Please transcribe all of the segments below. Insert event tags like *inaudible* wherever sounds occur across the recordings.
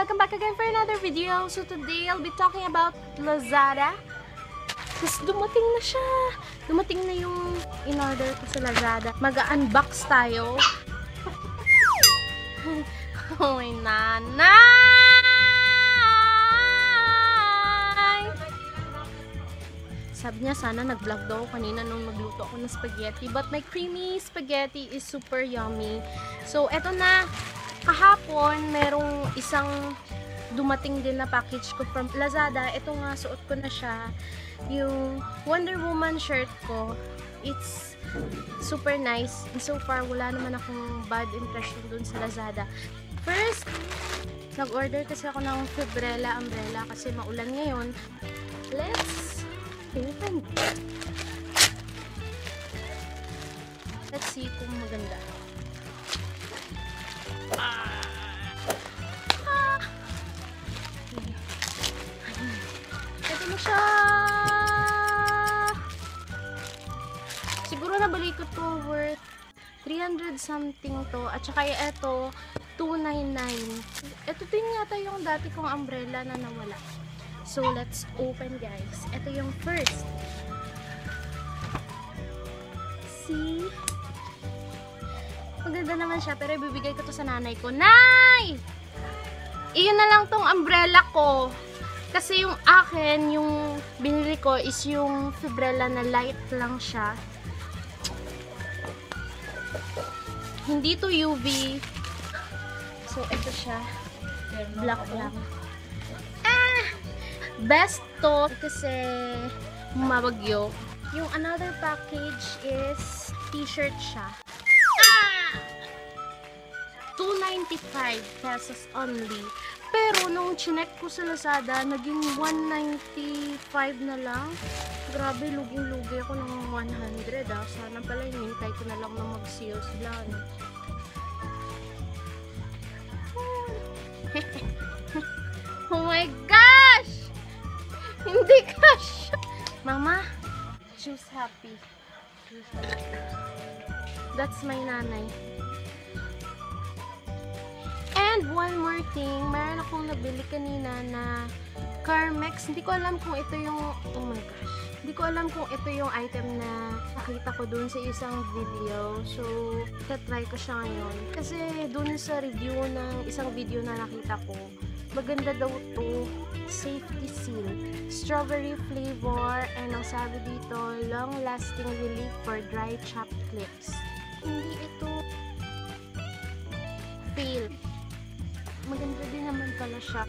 welcome back again for another video. So today, I'll be talking about Lazada. Tapos dumating na siya. Dumating na yung in-order ko sa Lazada. Mag-unbox tayo. *laughs* oh, my nanay! Sabi niya, sana nag-vlog daw kanina nung nagluto ako ng spaghetti. But my creamy spaghetti is super yummy. So, eto na. Kahapon, merong isang dumating din na package ko from Lazada. Ito nga, suot ko na siya. Yung Wonder Woman shirt ko. It's super nice. And so far, wala naman akong bad impression dun sa Lazada. First, nag-order kasi ako ng Fibrella umbrella kasi maulan ngayon. Let's open. Let's see kung maganda. Ito na siya! Siguro nabalik ko worth 300 something to. At saka ito, 299. Ito din yata yung dati kong umbrella na nawala. So, let's open guys. Ito yung first. See? Maganda naman siya, pero ibibigay ko to sa nanay ko. Nay! Iyon na lang tong umbrella ko. Kasi yung akin, yung binili ko is yung fibrella na light lang siya. Hindi to UV. So, ito siya. Black lang. Ah! Best to kasi mabagyo. Yung another package is t-shirt siya. Ah! 295 pesos only. Pero nung chinek ko sa Lazada, naging 195 na lang. Grabe, luging-lugi ako ng 100 ah. Sana pala hinintay ko na lang na mag-sales plan. *laughs* oh my gosh! Hindi cash! Mama, choose happy. That's my nanay. And one more thing, meron akong nabili kanina na Carmex. Hindi ko alam kung ito yung, oh my gosh. Hindi ko alam kung ito yung item na nakita ko dun sa isang video. So, try ko siya ngayon. Kasi dun sa review ng isang video na nakita ko, maganda daw to safety seal. Strawberry flavor and ang sabi dito, long-lasting relief for dry chopped lips. Hindi ito feel maganda din naman pala siya.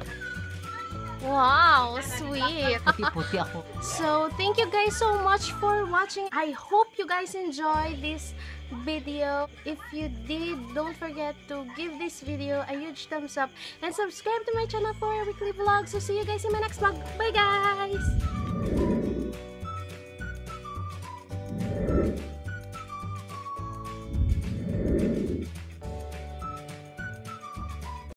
Wow, sweet. Puti-puti ako. So, thank you guys so much for watching. I hope you guys enjoyed this video. If you did, don't forget to give this video a huge thumbs up and subscribe to my channel for weekly vlogs. So, see you guys in my next vlog. Bye, guys!